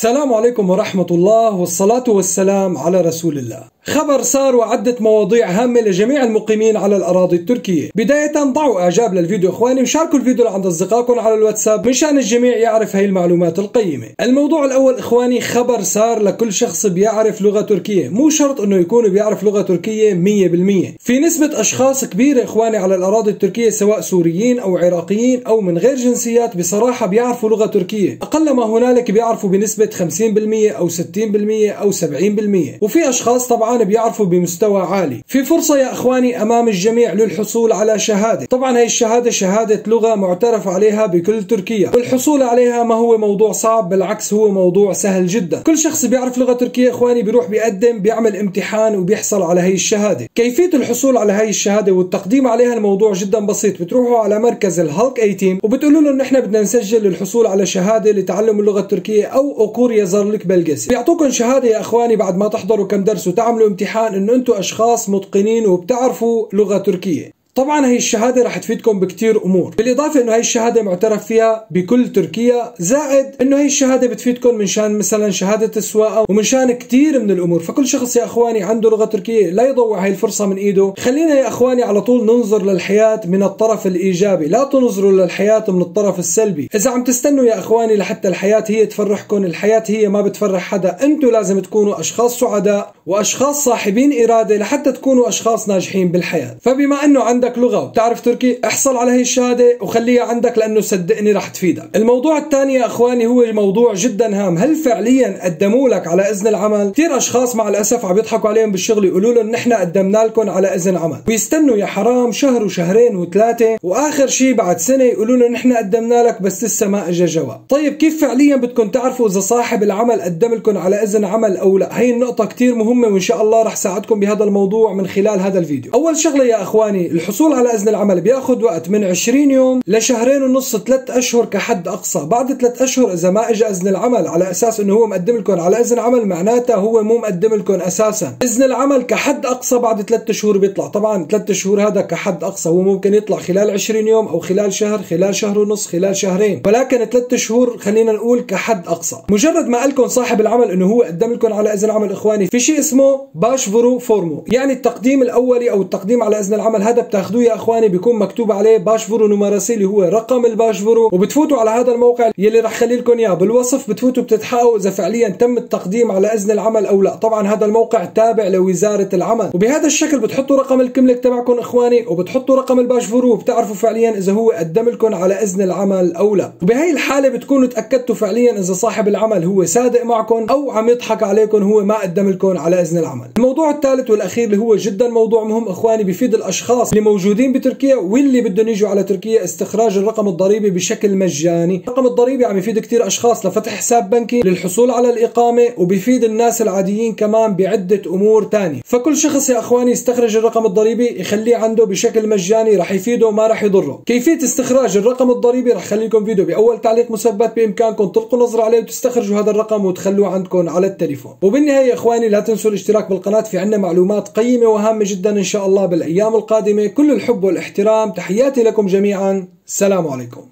السلام عليكم ورحمة الله والصلاة والسلام على رسول الله. خبر صار وعدة مواضيع هامة لجميع المقيمين على الأراضي التركية. بداية ضعوا إعجاب للفيديو إخواني. وشاركوا الفيديو عند أصدقائكم على الواتساب مشان الجميع يعرف هاي المعلومات القيمة. الموضوع الأول إخواني خبر صار لكل شخص بيعرف لغة تركية. مو شرط أنه يكون بيعرف لغة تركية 100% في نسبة أشخاص كبيرة إخواني على الأراضي التركية سواء سوريين أو عراقيين أو من غير جنسيات بصراحة بيعرفوا لغة تركية. أقل ما هنالك بيعرفوا بنسبة 50% أو 60% أو 70% وفي أشخاص طبعا بيعرفوا بمستوى عالي. في فرصة يا أخواني أمام الجميع للحصول على شهادة. طبعا هي الشهادة شهادة لغة معترف عليها بكل تركيا. والحصول عليها ما هو موضوع صعب بالعكس هو موضوع سهل جدا. كل شخص بيعرف لغة تركية إخواني بيروح بيقدم بيعمل امتحان وبيحصل على هي الشهادة. كيفية الحصول على هي الشهادة والتقديم عليها الموضوع جدا بسيط. بتروحوا على مركز الهالك 18 وبتقولوا له نحن بدنا نسجل للحصول على شهادة لتعلم اللغة التركية أو أقور يزرلك بلجسي بيعطوكم شهادة يا إخواني بعد ما تحضروا كم درس وتعملوا امتحان إنه أنتم أشخاص متقنين وبتعرفوا لغة تركية. طبعا هي الشهادة رح تفيدكم بكتير أمور. بالإضافة أنه هي الشهادة معترف فيها بكل تركيا زائد أنه هي الشهادة بتفيدكم من شان مثلا شهادة السواقة ومن شان كتير من الأمور. فكل شخص يا أخواني عنده لغة تركية لا يضوع هاي الفرصة من إيده. خلينا يا أخواني على طول ننظر للحياة من الطرف الإيجابي. لا تنظروا للحياة من الطرف السلبي. إذا عم تستنوا يا أخواني لحتى الحياة هي تفرحكم الحياة هي ما بتفرح حدا. أنتم لازم تكونوا أشخاص سعداء وأشخاص صاحبين إرادة لحتى تكونوا أشخاص ناجحين بالحياة. فبما أنه عندك لغة وبتعرف تركي احصل على هي الشهادة وخليها عندك لأنه صدقني رح تفيدك. الموضوع الثاني يا أخواني هو موضوع جدا هام. هل فعليا قدموا لك على إذن العمل؟ كثير أشخاص مع الأسف عم يضحكوا عليهم بالشغل يقولوا لهم نحن قدمنا لكم على إذن عمل. ويستنوا يا حرام شهر وشهرين وثلاثة وآخر شيء بعد سنة يقولوا لهم نحن قدمنا لك بس لسه ما اجى جواب. طيب كيف فعليا بدكم تعرفوا إذا صاحب العمل قدم لكم على إذن عمل أو لا؟ هي النقطة كثير مهمة وإن شاء الله رح ساعدكم بهذا الموضوع من خلال هذا الفيديو. أول شغلة يا أخواني الحصول على إذن العمل بياخذ وقت من 20 يوم لشهرين ونص ثلاث أشهر كحد أقصى. بعد ثلاث أشهر إذا ما اجى اذن العمل على أساس إنه هو مقدم لكم. على اذن عمل معناتها هو مو مقدم لكم أساسا. اذن العمل كحد أقصى بعد ثلاث شهور بيطلع. طبعا ثلاث شهور هذا كحد أقصى. هو ممكن يطلع خلال 20 يوم أو خلال شهر خلال شهر ونص خلال شهرين. ولكن ثلاث شهور خلينا نقول كحد أقصى. مجرد ما قال لكم صاحب العمل إنه هو قدم لكم على اذن عمل إخواني في شيء اسمه başvuru formu. يعني التقديم الأولي أو التقديم على إذن العمل هذا بتاخذوه يا إخواني بيكون مكتوب عليه başvuru numarası اللي هو رقم ال başvuru وبتفوتوا على هذا الموقع يلي رح خلي لكم إياه. بالوصف بتفوتوا بتتحققوا إذا فعليا تم التقديم على إذن العمل أو لا. طبعا هذا الموقع تابع لوزارة العمل. وبهذا الشكل بتحطوا رقم الكملك تبعكم إخواني وبتحطوا رقم الباشفرو وبتعرفوا فعليا إذا هو قدم لكم على إذن العمل أو لا. وبهي الحالة بتكونوا تأكدتوا فعليا إذا صاحب العمل هو صادق معكم أو عم يضحك عليكم هو ما قدم لكم على إذن العمل. الموضوع الثالث والأخير اللي هو جدا موضوع مهم إخواني بفيد الأشخاص اللي موجودين بتركيا واللي بدهم يجوا على تركيا استخراج الرقم الضريبي بشكل مجاني. الرقم الضريبي عم يفيد كثير أشخاص لفتح حساب بنكي للحصول على الإقامة وبيفيد الناس العاديين كمان بعدة أمور ثانية فكل شخص يا إخواني يستخرج الرقم الضريبي يخليه عنده بشكل مجاني رح يفيده ما رح يضره. كيفية استخراج الرقم الضريبي؟ رح خلي لكم فيديو بأول تعليق مثبت بإمكانكم تلقوا نظره عليه وتستخرجوا هذا الرقم وتخلوه عندكم على التليفون. وبالنهاية يا إخواني لا تنسوا الاشتراك بالقناة في عندنا معلومات قيمة وهامة جدا إن شاء الله بالأيام القادمة. كل الحب والإحترام تحياتي لكم جميعا. السلام عليكم.